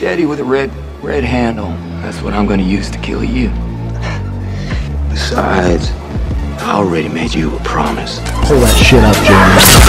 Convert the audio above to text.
machete with a red, red handle. That's what I'm gonna use to kill you. Besides, I already made you a promise. Pull that shit up, James.